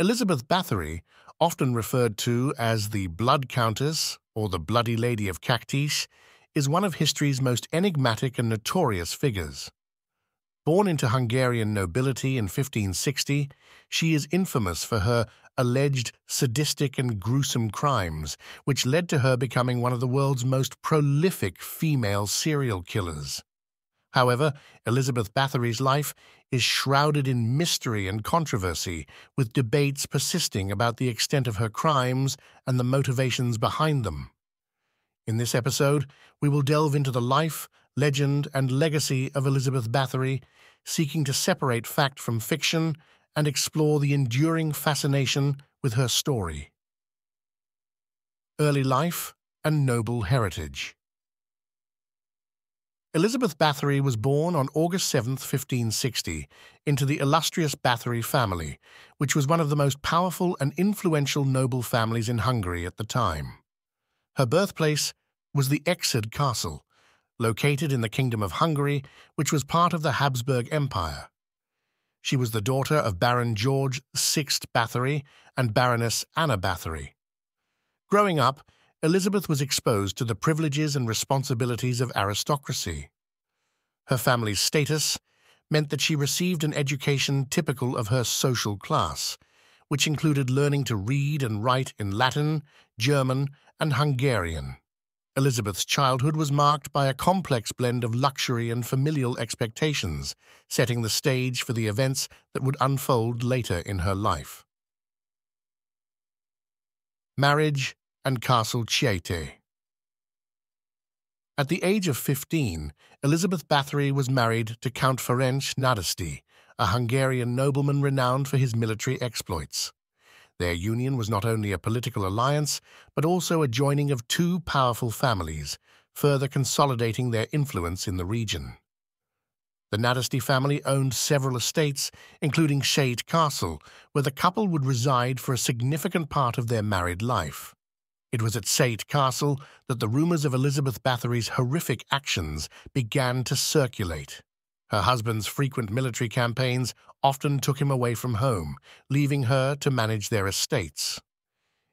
Elizabeth Bathory, often referred to as the Blood Countess or the Bloody Lady of Čachtice, is one of history's most enigmatic and notorious figures. Born into Hungarian nobility in 1560, she is infamous for her alleged sadistic and gruesome crimes, which led to her becoming one of the world's most prolific female serial killers. However, Elizabeth Bathory's life is shrouded in mystery and controversy, with debates persisting about the extent of her crimes and the motivations behind them. In this episode, we will delve into the life, legend, and legacy of Elizabeth Bathory, seeking to separate fact from fiction and explore the enduring fascination with her story. Early life and noble heritage. Elizabeth Bathory was born on August 7, 1560, into the illustrious Bathory family, which was one of the most powerful and influential noble families in Hungary at the time. Her birthplace was the Ecsed Castle, located in the Kingdom of Hungary, which was part of the Habsburg Empire. She was the daughter of Baron George VI Bathory and Baroness Anna Bathory. Growing up, Elizabeth was exposed to the privileges and responsibilities of aristocracy. Her family's status meant that she received an education typical of her social class, which included learning to read and write in Latin, German, and Hungarian. Elizabeth's childhood was marked by a complex blend of luxury and familial expectations, setting the stage for the events that would unfold later in her life. Marriage and Castle Csejte. At the age of 15, Elizabeth Bathory was married to Count Ferenc Nadasdy, a Hungarian nobleman renowned for his military exploits. Their union was not only a political alliance, but also a joining of two powerful families, further consolidating their influence in the region. The Nadasdy family owned several estates, including Csejte Castle, where the couple would reside for a significant part of their married life. It was at Csejte Castle that the rumors of Elizabeth Bathory's horrific actions began to circulate. Her husband's frequent military campaigns often took him away from home, leaving her to manage their estates.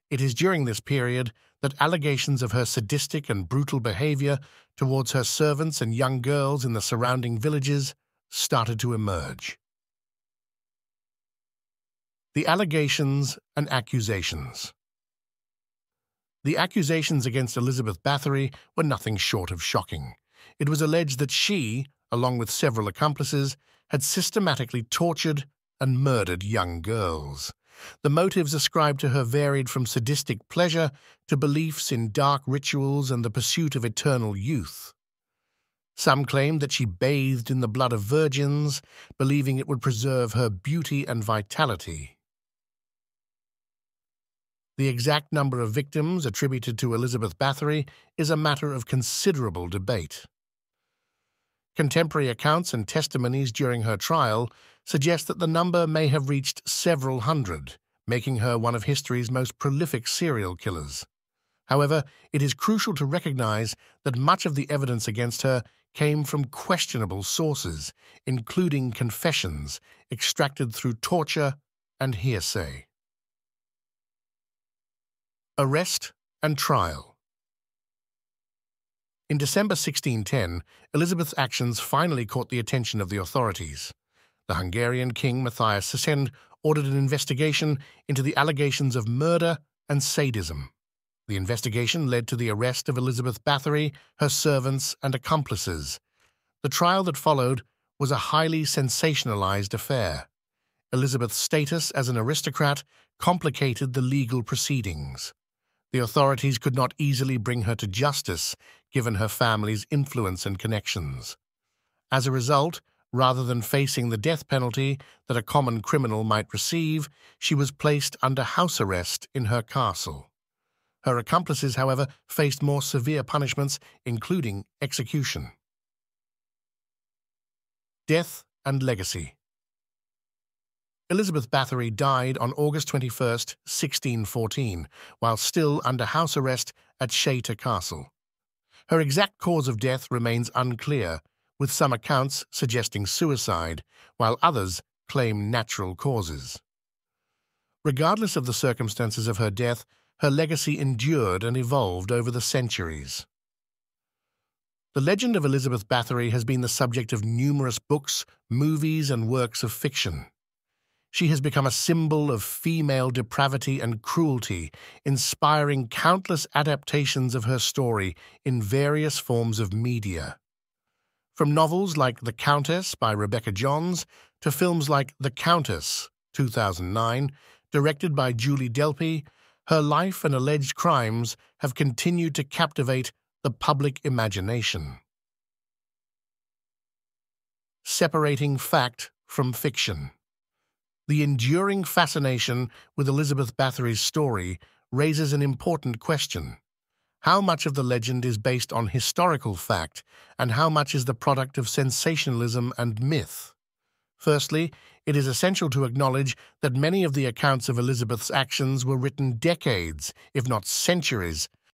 It is during this period that allegations of her sadistic and brutal behavior towards her servants and young girls in the surrounding villages started to emerge. The allegations and accusations. The accusations against Elizabeth Bathory were nothing short of shocking. It was alleged that she, along with several accomplices, had systematically tortured and murdered young girls. The motives ascribed to her varied from sadistic pleasure to beliefs in dark rituals and the pursuit of eternal youth. Some claimed that she bathed in the blood of virgins, believing it would preserve her beauty and vitality. The exact number of victims attributed to Elizabeth Bathory is a matter of considerable debate. Contemporary accounts and testimonies during her trial suggest that the number may have reached several hundred, making her one of history's most prolific serial killers. However, it is crucial to recognize that much of the evidence against her came from questionable sources, including confessions extracted through torture and hearsay. Arrest and Trial In December 1610, Elizabeth's actions finally caught the attention of the authorities. The Hungarian king Matthias II ordered an investigation into the allegations of murder and sadism. The investigation led to the arrest of Elizabeth Bathory, her servants, and accomplices. The trial that followed was a highly sensationalized affair. Elizabeth's status as an aristocrat complicated the legal proceedings. The authorities could not easily bring her to justice, given her family's influence and connections. As a result, rather than facing the death penalty that a common criminal might receive, she was placed under house arrest in her castle. Her accomplices, however, faced more severe punishments, including execution. Death and Legacy Elizabeth Bathory died on August 21, 1614, while still under house arrest at Csejte Castle. Her exact cause of death remains unclear, with some accounts suggesting suicide, while others claim natural causes. Regardless of the circumstances of her death, her legacy endured and evolved over the centuries. The legend of Elizabeth Bathory has been the subject of numerous books, movies, and works of fiction. She has become a symbol of female depravity and cruelty, inspiring countless adaptations of her story in various forms of media. From novels like The Countess by Rebecca Johns to films like The Countess, 2009, directed by Julie Delpy, her life and alleged crimes have continued to captivate the public imagination. Separating fact from fiction. The enduring fascination with Elizabeth Bathory's story raises an important question. How much of the legend is based on historical fact, and how much is the product of sensationalism and myth? Firstly, it is essential to acknowledge that many of the accounts of Elizabeth's actions were written decades, if not centuries,